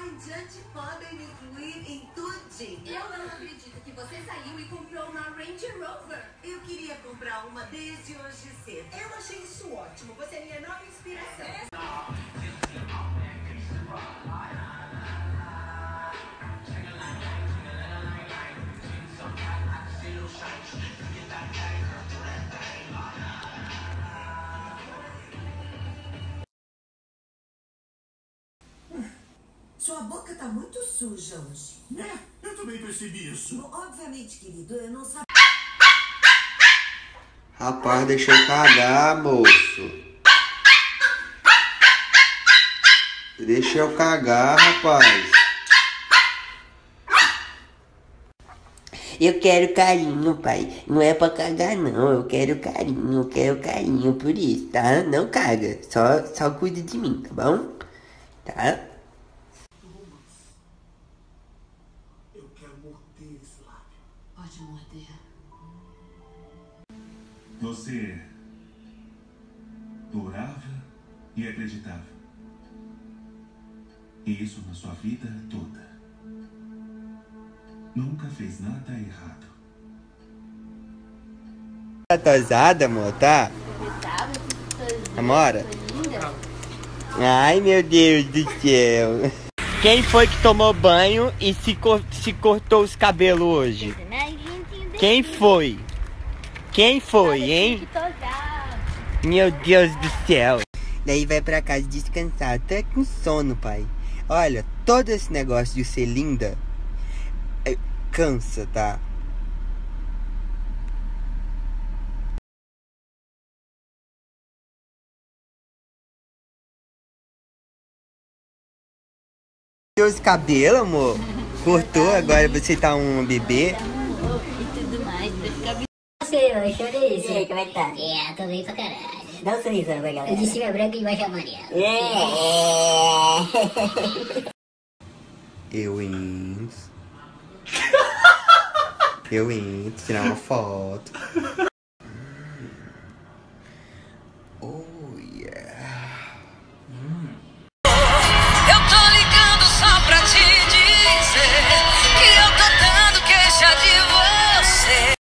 agora em diante podem me incluir em tudinho. Eu não acredito que você saiu e comprou uma Range Rover. Eu queria comprar uma desde hoje cedo. Eu achei isso ótimo. Você é minha nova inspiração. Sua boca tá muito suja hoje. Né? Eu também percebi isso. Bom, obviamente, querido, eu não sabia. Rapaz, deixa eu cagar, moço. Deixa eu cagar, rapaz. Eu quero carinho, pai. Não é pra cagar, não. Eu quero carinho, eu quero carinho por isso, tá? Não caga. Só, só cuida de mim, tá bom? Tá? Eu quero morder esse lábio. Pode morder. Você orava e acreditava. E isso na sua vida toda. Nunca fez nada errado. Tá tosada, amor, tá? Amora? Ai, meu Deus do céu. Quem foi que tomou banho e se, cor- se cortou os cabelos hoje? Quem foi? Quem foi, hein? Meu Deus do céu. Daí vai pra casa descansar. Até com sono, pai. Olha, todo esse negócio de ser linda é, cansa, tá? Seus cabelos, amor? Cortou, agora você tá um bebê? Você, eu chorei isso. E aí, como é que tá? É, tô bem pra caralho. Dá um sorriso pra galera. De cima é branco e embaixo é amarelo. Eu entro. Eu entro, tirar uma foto.